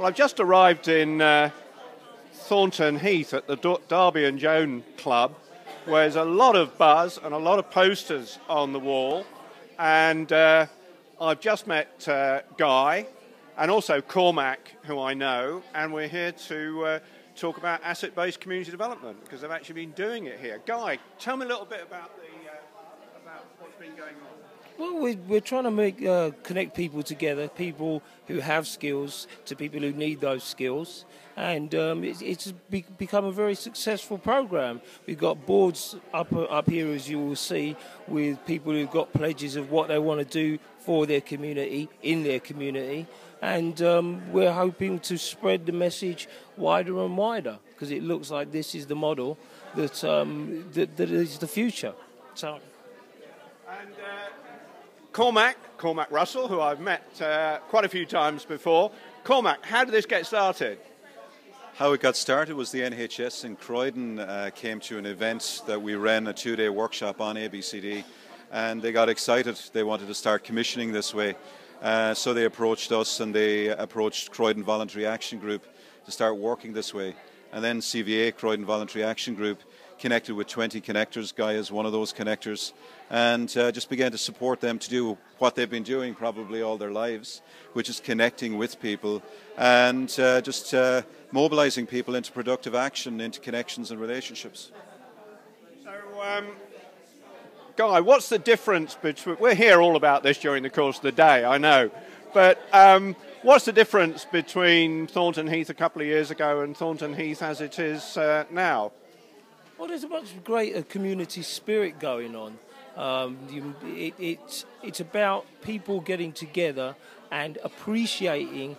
Well, I've just arrived in uh, Thornton Heath at the Darby and Joan Club, where there's a lot of buzz and a lot of posters on the wall. And uh, I've just met uh, Guy and also Cormac, who I know, and we're here to uh, talk about asset based community development because they've actually been doing it here. Guy, tell me a little bit about, the, uh, about what's been going on. Well, we're, we're trying to make uh, connect people together, people who have skills to people who need those skills, and um, it's, it's be, become a very successful program. We've got boards up up here, as you will see, with people who've got pledges of what they want to do for their community in their community, and um, we're hoping to spread the message wider and wider because it looks like this is the model that um, that, that is the future. So. And, uh Cormac, Cormac Russell, who I've met uh, quite a few times before. Cormac, how did this get started? How it got started was the NHS in Croydon uh, came to an event that we ran a two day workshop on ABCD and they got excited. They wanted to start commissioning this way. Uh, so they approached us and they approached Croydon Voluntary Action Group to start working this way. And then CVA, Croydon Voluntary Action Group, connected with 20 connectors. Guy is one of those connectors, and uh, just began to support them to do what they've been doing probably all their lives, which is connecting with people and uh, just uh, mobilizing people into productive action, into connections and relationships. So, um, Guy, what's the difference between? We're here all about this during the course of the day, I know, but. Um, What's the difference between Thornton Heath a couple of years ago and Thornton Heath as it is uh, now? Well, there's a much greater community spirit going on. Um, you, it, it's, it's about people getting together and appreciating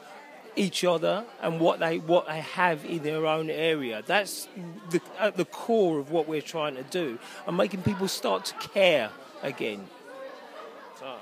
each other and what they what they have in their own area. That's the, at the core of what we're trying to do, and making people start to care again. So.